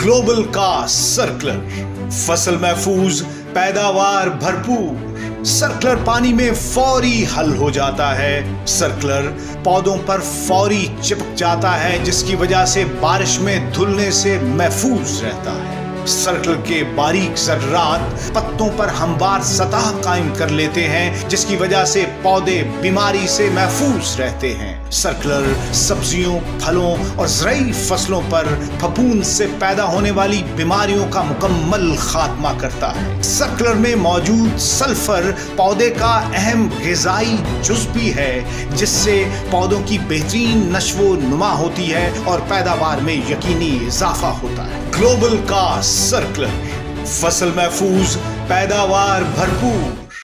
Global का circular फ़सल महफूज पैदावार भरपूर सर्कलर पानी में फौरी हल हो जाता है सर्कलर पौधों पर फौरी चिपक जाता है जिसकी वजह से बारिश में धुलने से महफूज रहता है सर्कल के बारीक जर्रात पत्तों पर हमवार सतह कायम कर लेते हैं जिसकी वजह से पौधे बीमारी से महफूज रहते हैं सर्कलर सब्जियों, फलों और जरई फ़सलों पर फपूंद से पैदा होने वाली बीमारियों का मुकम्मल खात्मा करता है। सर्कलर में मौजूद सल्फ़र पौधे का अहम गजाई जुज भी है, जिससे पौधों की बेहतरीन नशो नुमा होती है और पैदावार में यकीनी इजाफा होता है। ग्लोबल का सर्कुलर फ़सल महफूज, पैदावार भरपूर।